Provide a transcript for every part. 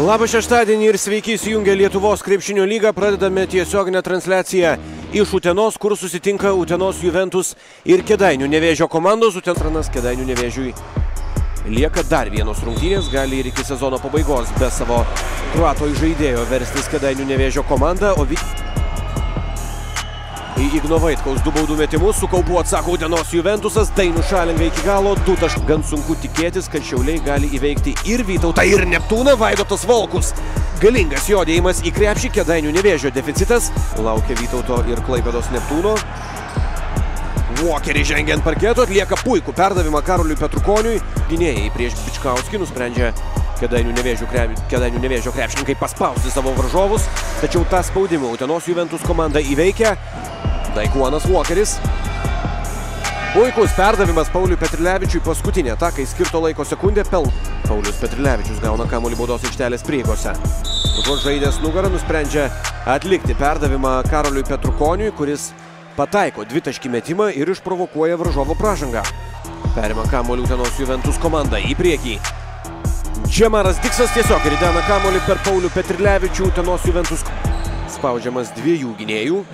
Labą šeštadienį ir sveiki įsijungę Lietuvos krepšinio lygą. Pradedame tiesioginę transliaciją iš Utenos, kur susitinka Utenos Juventus ir Kedainių nevėžio komandos. Utentranas Kedainių nevėžiui lieka dar vienos rungtynės, gali ir iki sezono pabaigos be savo kruato žaidėjo verstis Kedainių nevėžio komanda. O. Į Igno Vaitkaus du baudų metimus su kaupu atsako Utenos Juventusas, tai nušalinga iki galo, du taškai. Gan sunku tikėtis, kad Šiauliai gali įveikti ir Vytautą, ir Neptūną, Vaidotas Volkus. Galingas jo dėjimas į krepšį, Kedainių nevėžio deficitas. Laukia Vytauto ir Klaipėdos Neptūno. Walkerį žengia ant parketo, atlieka puikų perdavimą Karoliui Petrukoniui. Gynėjai prieš Bičkauskį nusprendžia Kedainių nevėžio, krep, Kedainių nevėžio krepšininkai paspausti savo varžovus. Tačiau tą spaudimą Utenos Juventus komanda įveikia. Daikuonas Walkeris. Puikus perdavimas Pauliui Petrilevičiui paskutinė atakai skirto laiko sekundė pel. Paulius Petrilevičius gauna kamuolį baudos aikštelės prieigose. Užuot žaidęs nugarą nusprendžia atlikti perdavimą Karoliui Petrukoniui, kuris pataiko dvitaškį metimą ir išprovokuoja varžovo pražangą. Perima kamuolį Utenos Juventus komanda į priekį. Džemaras Diksas tiesiog ridena kamuolį per Paulių Petrilevičių Utenos Juventus. Spaudžiamas dviejų gynėjų.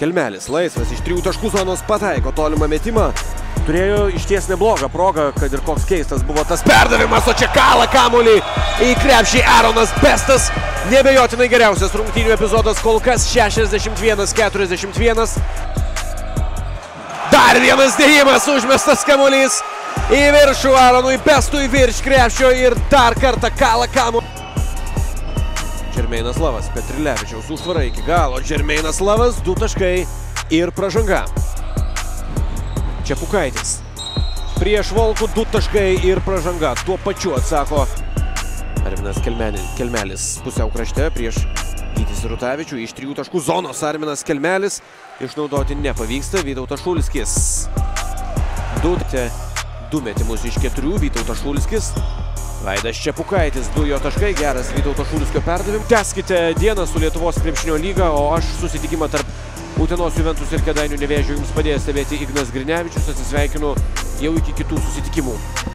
Kelmelis laisvas iš trijų taškų zonos pataiko tolimą metimą. Turėjo išties neblogą progą, kad ir koks keistas buvo tas perdavimas, o čia kala kamuolį į krepšį Aronas Bestas. Nebejotinai geriausias rungtynių epizodas kol kas 61-41. Dar vienas dėjimas, užmestas kamuolys į viršų Aronui Bestui virš krepšio ir dar kartą kala kamuolį. Džermeinas Lavas, Petrilevičiaus užtvara iki galo. Džermeinas Lavas, du taškai ir pražanga. Čiapukaitis. Prieš Volkų du taškai ir pražanga. Tuo pačiu atsako Arminas Kelmelis, Kelmelis pusiau krašte prieš Gytis Rutavičių. Iš trijų taškų zonos Arminas Kelmelis išnaudoti nepavyksta. Vytautas Šulskis. Du, du metimus iš keturių. Vytautas Šulskis. Vaidas Čiapukaitis, du jo taškai, geras Vytauto Šulskio perdavim. Teskite dieną su Lietuvos krepšinio lyga, o aš susitikimą tarp Utenos Juventus ir Kedainių nevėžių jums padėjęs stebėti Ignas Grinevičius. Atsisveikinu jau iki kitų susitikimų.